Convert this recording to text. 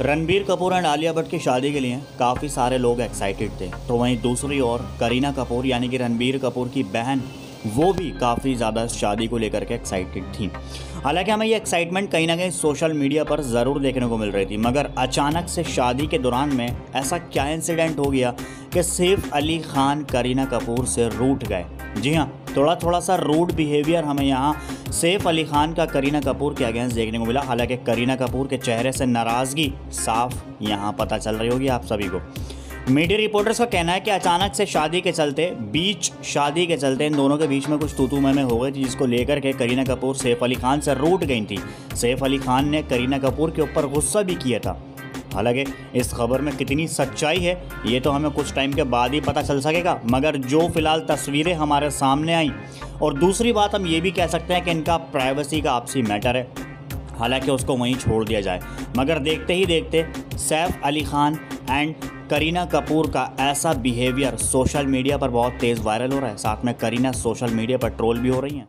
Ranbir Kapoor and Alia Bhatt की शादी के लिए काफ़ी सारे लोग एक्साइटेड थे। तो वहीं दूसरी ओर करीना कपूर, यानी कि रणबीर कपूर की बहन, वो भी काफ़ी ज़्यादा शादी को लेकर के एक्साइटेड थी। हालाँकि हमें ये एक्साइटमेंट कहीं ना कहीं सोशल मीडिया पर ज़रूर देखने को मिल रही थी, मगर अचानक से शादी के दौरान में ऐसा क्या इंसिडेंट हो गया कि सैफ अली खान, करीना कपूर से रूठ गए। जी हाँ थोड़ा थोड़ा सा रूड बिहेवियर हमें यहाँ सैफ अली खान का करीना कपूर के अगेंस्ट देखने को मिला। हालाँकि करीना कपूर के चेहरे से नाराज़गी साफ़ यहाँ पता चल रही होगी आप सभी को। मीडिया रिपोर्टर्स का कहना है कि अचानक से शादी के चलते, बीच शादी के चलते इन दोनों के बीच में कुछ तूतू में हो गई थी, जिसको लेकर के करीना कपूर, सैफ अली खान से रूट गई थी। सैफ अली खान ने करीना कपूर के ऊपर गुस्सा भी किया था। हालाँकि इस खबर में कितनी सच्चाई है, ये तो हमें कुछ टाइम के बाद ही पता चल सकेगा, मगर जो फ़िलहाल तस्वीरें हमारे सामने आई, और दूसरी बात हम ये भी कह सकते हैं कि इनका प्राइवेसी का आपसी मैटर है। हालाँकि उसको वहीं छोड़ दिया जाए, मगर देखते ही देखते सैफ अली खान एंड करीना कपूर का ऐसा बिहेवियर सोशल मीडिया पर बहुत तेज़ वायरल हो रहा है, साथ में करीना सोशल मीडिया पर ट्रोल भी हो रही हैं।